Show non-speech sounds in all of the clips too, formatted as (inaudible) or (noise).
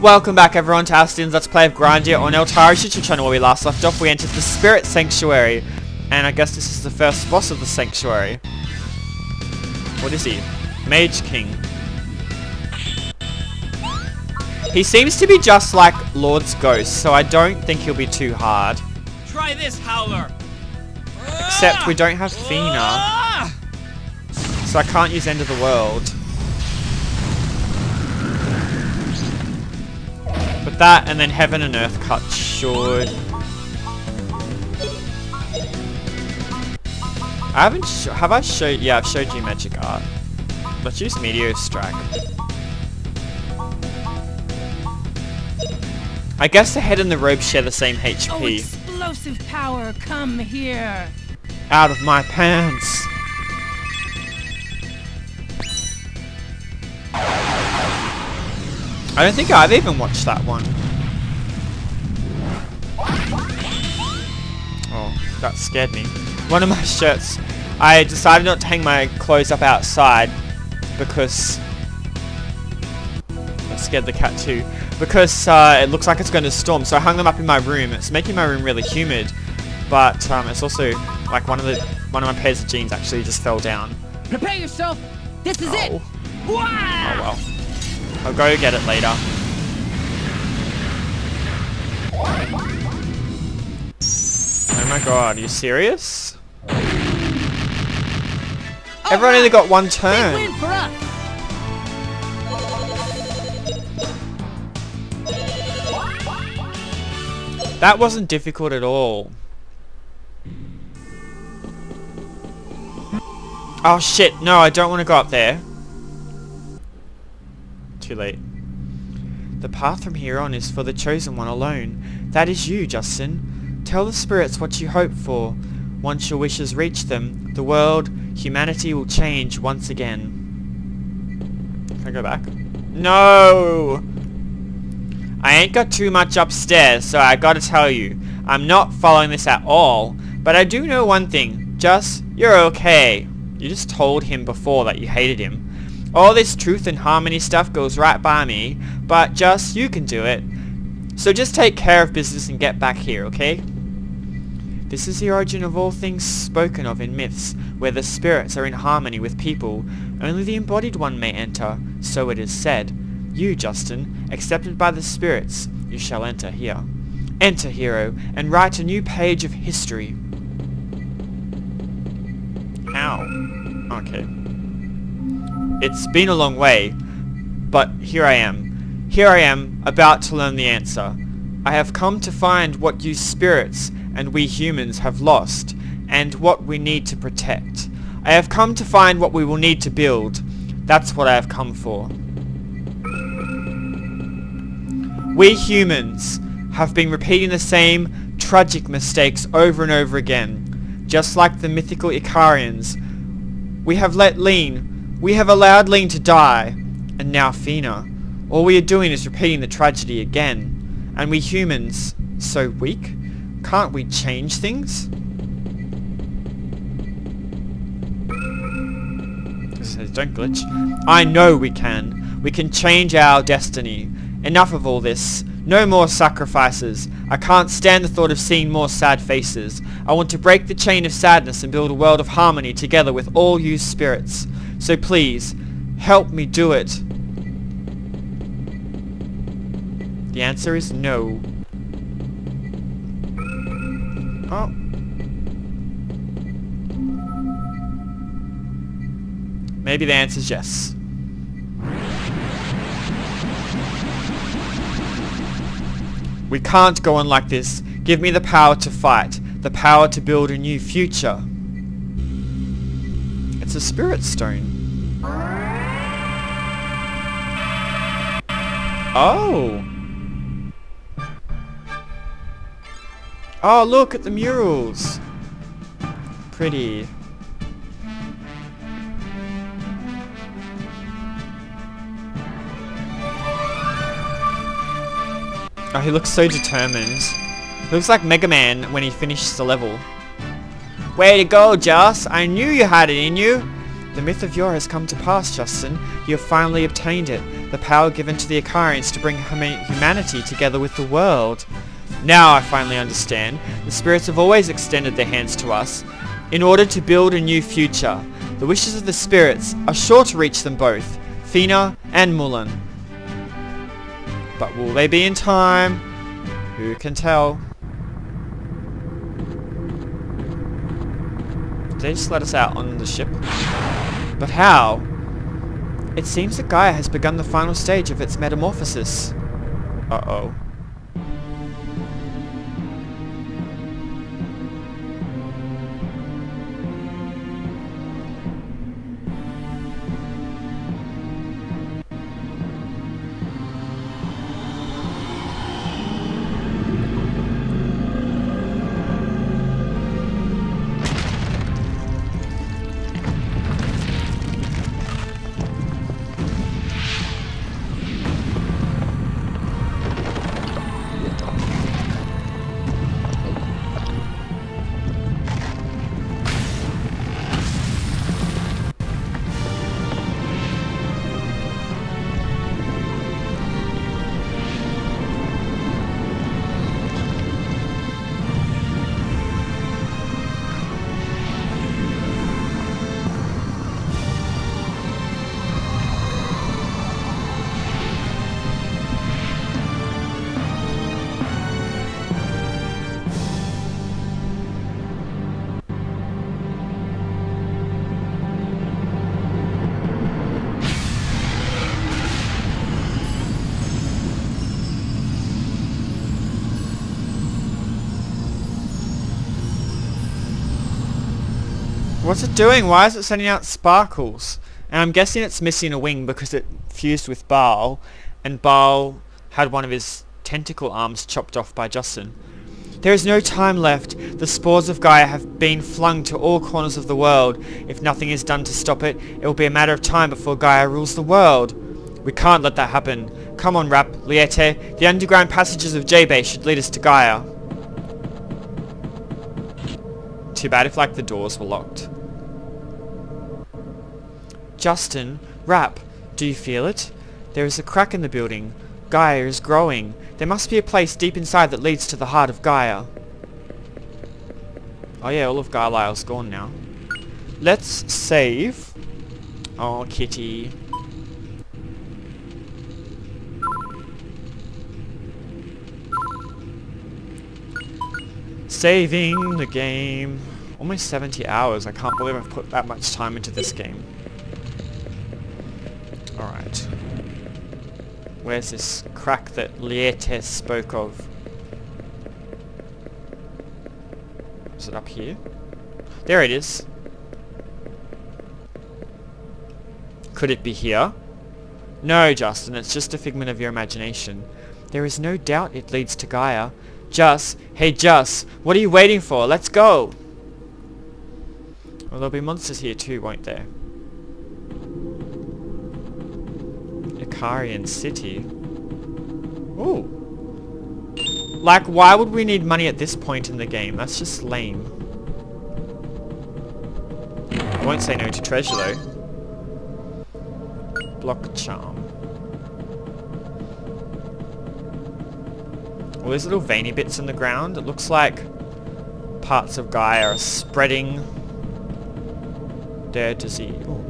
Welcome back everyone to Aston's Let's Play of Grandia on Eltaire YouTube channel where we last left off. We entered the Spirit Sanctuary. And I guess this is the first boss of the Sanctuary. What is he? Mage King. He seems to be just like Lord's Ghost, so I don't think he'll be too hard. Try this, Howler. Except we don't have Feena, Ah! so I can't use End of the World. But that and then Heaven and Earth Cut should... I haven't have I showed yeah I've showed you magic art. Let's use Meteor Strike. I guess the head and the robe share the same HP. Oh, HP. explosive power, come here. Out of my pants. I don't think I've even watched that one. Oh, that scared me. One of my (laughs) shirts, I decided not to hang my clothes up outside because I scared the cat too. Because uh, it looks like it's going to storm, so I hung them up in my room. It's making my room really humid, but um, it's also like one of the one of my pairs of jeans actually just fell down. Prepare yourself. This is Oh. it. Oh well. I'll go get it later. Oh my god, are you serious? Everyone only got one turn. win for us. That wasn't difficult at all. Oh shit, no, I don't want to go up there. Too late. The path from here on is for the chosen one alone. That is you, Justin. Tell the spirits what you hope for. Once your wishes reach them, the world, humanity will change once again. Can I go back? No! I ain't got too much upstairs, so I gotta tell you, I'm not following this at all. But I do know one thing, Just, you're okay. You just told him before that you hated him. All this truth and harmony stuff goes right by me, but Just, you can do it. So just take care of business and get back here, okay? This is the origin of all things spoken of in myths, where the spirits are in harmony with people. Only the embodied one may enter, so it is said. You, Justin, accepted by the spirits, you shall enter here. Enter, hero, and write a new page of history. Ow. Okay. It's been a long way, but here I am. Here I am, about to learn the answer. I have come to find what you spirits and we humans have lost, and what we need to protect. I have come to find what we will need to build. That's what I have come for. We humans have been repeating the same tragic mistakes over and over again. Just like the mythical Icarians, we have let Leen, we have allowed Leen to die, and now Feena. All we are doing is repeating the tragedy again. And we humans, so weak? Can't we change things? Says, don't glitch. I know we can. We can change our destiny. Enough of all this. No more sacrifices. I can't stand the thought of seeing more sad faces. I want to break the chain of sadness and build a world of harmony together with all you spirits. So please, help me do it. The answer is no. Oh. Maybe the answer is yes. We can't go on like this. Give me the power to fight. The power to build a new future. It's a spirit stone. Oh. Oh, look at the murals. Pretty. Oh, he looks so determined. He looks like Mega Man when he finishes the level. Way to go, Joss! I knew you had it in you! The myth of yore has come to pass, Justin. You have finally obtained it. the power given to the Icarians to bring huma- humanity together with the world. Now I finally understand. The spirits have always extended their hands to us in order to build a new future. The wishes of the spirits are sure to reach them both, Feena and Mullen. But will they be in time? Who can tell? Did they just let us out on the ship? But how? It seems that Gaia has begun the final stage of its metamorphosis. Uh-oh. What's it doing? Why is it sending out sparkles? And I'm guessing it's missing a wing because it fused with Baal, and Baal had one of his tentacle arms chopped off by Justin. There is no time left. The spores of Gaia have been flung to all corners of the world. If nothing is done to stop it, it will be a matter of time before Gaia rules the world. We can't let that happen. Come on, Rapp, Liete. The underground passages of J-Base should lead us to Gaia. Too bad if, like, the doors were locked. Justin, Rapp, do you feel it? There is a crack in the building. Gaia is growing. There must be a place deep inside that leads to the heart of Gaia. Oh yeah, all of Garlyle's gone now. Let's save. Oh, kitty. Saving the game. Almost 70 hours. I can't believe I've put that much time into this game. Where's this crack that Lietes spoke of? Is it up here? There it is. Could it be here? No, Justin, it's just a figment of your imagination. There is no doubt it leads to Gaia. Jus, hey Jus, what are you waiting for? Let's go! Well, there'll be monsters here too, won't there? Icarian City. Ooh. Like, why would we need money at this point in the game? That's just lame. I won't say no to treasure though. Block charm. All these little veiny bits in the ground, it looks like parts of Gaia are spreading their disease. Ooh.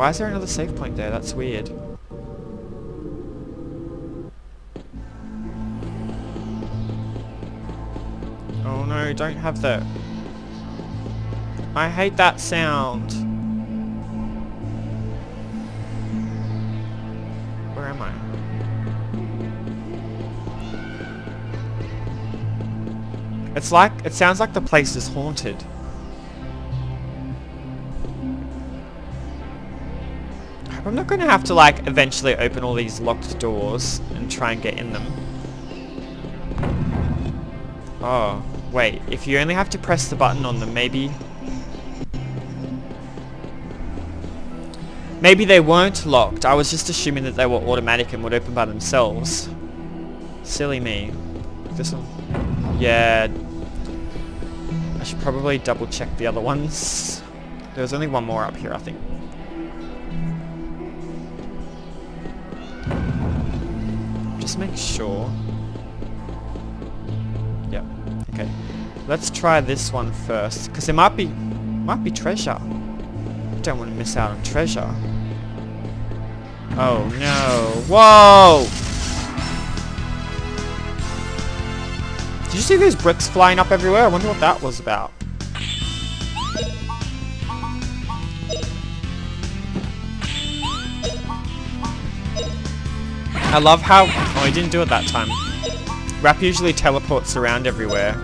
Why is there another save point there? That's weird. Oh no, don't have that. I hate that sound. Where am I? It's like, it sounds like the place is haunted. I'm not going to have to like eventually open all these locked doors and try and get in them. Oh, wait, if you only have to press the button on them, maybe... Maybe they weren't locked. I was just assuming that they were automatic and would open by themselves. Silly me. This one? Yeah. I should probably double check the other ones. There's only one more up here, I think. Just make sure. Yep. Okay. Let's try this one first, because it might be might be treasure. Don't want to miss out on treasure. Oh no! Whoa! Did you see those bricks flying up everywhere? I wonder what that was about. I love how... Oh, he didn't do it that time. Rapp usually teleports around everywhere.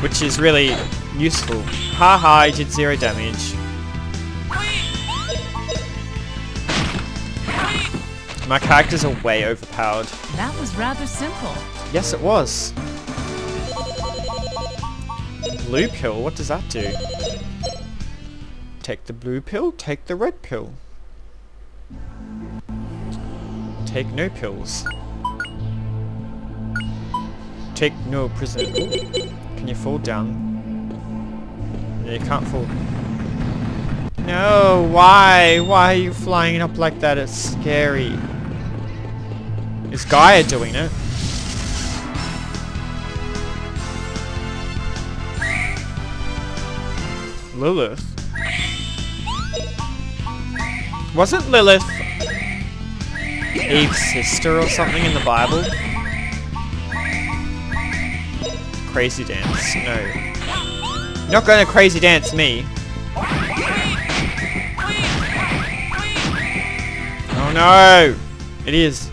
Which is really useful. Haha, ha, I did zero damage. My characters are way overpowered. That was rather simple. Yes, it was. Blue pill, what does that do? Take the blue pill, take the red pill. Take no pills. Take no prisoner. Can you fall down? Yeah, you can't fall. No, why? Why are you flying up like that? It's scary. Is Gaia doing it? Lilith? Wasn't Lilith Eve's sister or something in the Bible? Crazy dance. No. You're not gonna crazy dance me. Oh no! It is.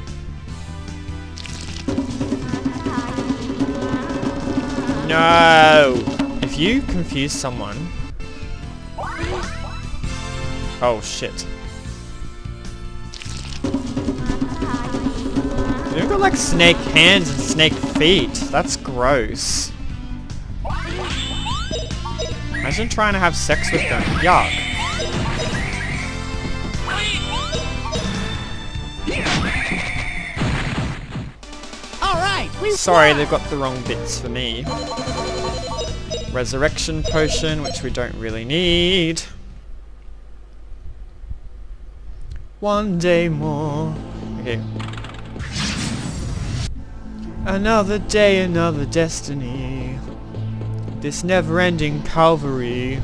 No! If you confuse someone... Oh shit. They've got like snake hands and snake feet. That's gross. Imagine trying to have sex with them. Yuck. Alright, Sorry, they've got the wrong bits for me. Resurrection potion, which we don't really need. One day more. Okay. Another day, another destiny. This never-ending Calvary.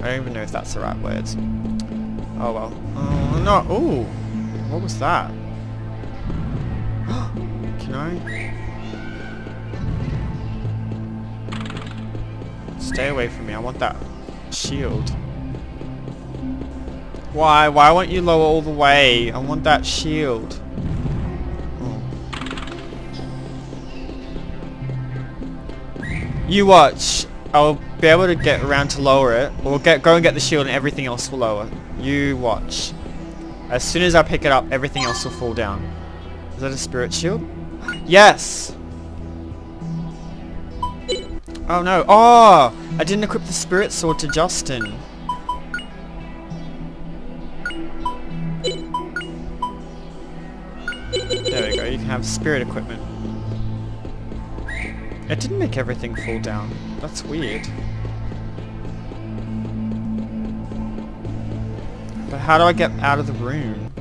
I don't even know if that's the right words. Oh well. Oh no! Ooh, what was that? (gasps) Can I? Stay away from me. I want that shield. Why? Why won't you lower all the way? I want that shield. You watch. I'll be able to get around to lower it. Or get go and get the shield and everything else will lower. You watch. As soon as I pick it up, everything else will fall down. Is that a spirit shield? Yes! Oh no. Oh! I didn't equip the spirit sword to Justin. There we go, you can have spirit equipment. It didn't make everything fall down. That's weird. But how do I get out of the room?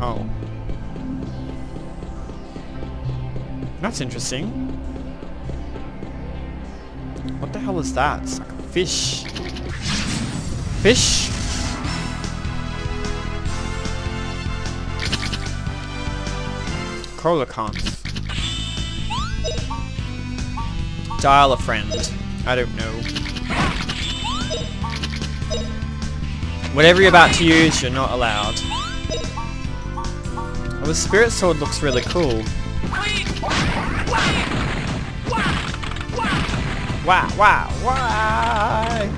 Oh. That's interesting. What the hell is that? It's like a fish. Fish? Coelacanth. Dial a friend. I don't know. Whatever you're about to use, you're not allowed. Oh, the spirit sword looks really cool. Why, why, why?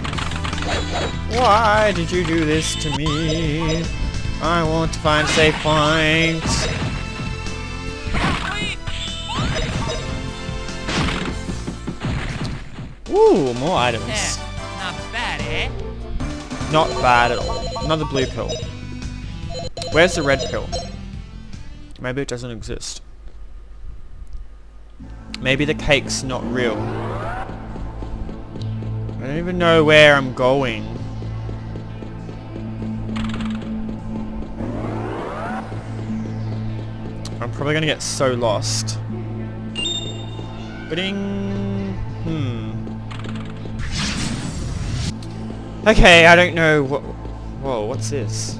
Why did you do this to me? I want to find safe points. Ooh, more items. Not bad, eh? Not bad at all. Another blue pill. Where's the red pill? Maybe it doesn't exist. Maybe the cake's not real. I don't even know where I'm going. I'm probably gonna get so lost. Bidding. Okay, I don't know what. Whoa, what's this?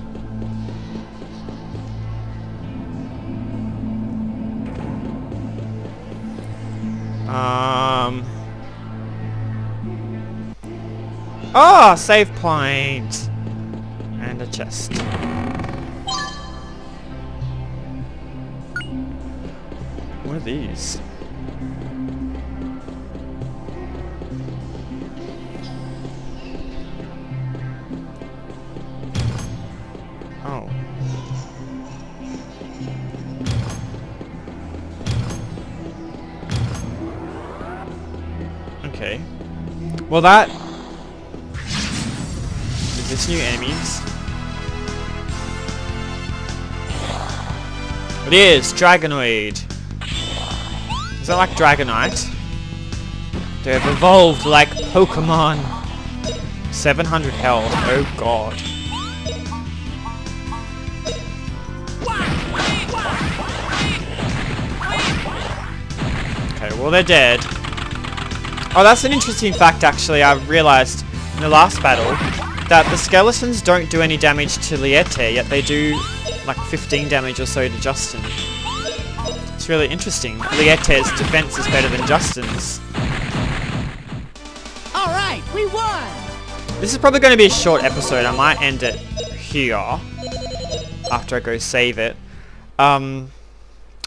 Um. Ah, oh, save point! And a chest. What are these? Well that... Is this new enemies? It is! Dragonoid! Is that like Dragonite? They have evolved like Pokemon! 700 health, oh god. Okay, well they're dead. Oh, that's an interesting fact actually, I realised in the last battle, that the skeletons don't do any damage to Liete, yet they do like 15 damage or so to Justin. It's really interesting. Liete's defense is better than Justin's. Alright, we won! This is probably going to be a short episode. I might end it here after I go save it. Um,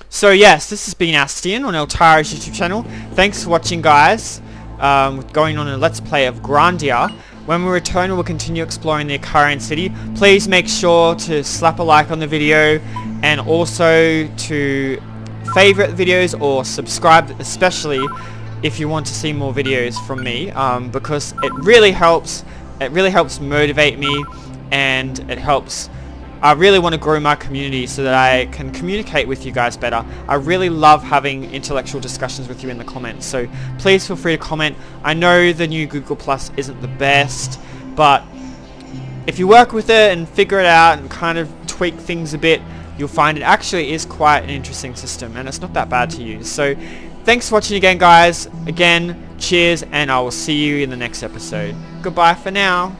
so yes, this has been Astian on Eltaire's YouTube channel. Thanks for watching guys. Um, going on a Let's Play of Grandia. When we return, we'll continue exploring the Icarian city. Please make sure to slap a like on the video and also to favorite videos or subscribe, especially if you want to see more videos from me, um, because it really helps. It really helps motivate me, and it helps. I really want to grow my community so that I can communicate with you guys better. I really love having intellectual discussions with you in the comments, so please feel free to comment. I know the new Google Plus isn't the best, but if you work with it and figure it out and kind of tweak things a bit, you'll find it actually is quite an interesting system and it's not that bad to use. So thanks for watching again guys. Again, cheers and I will see you in the next episode. Goodbye for now.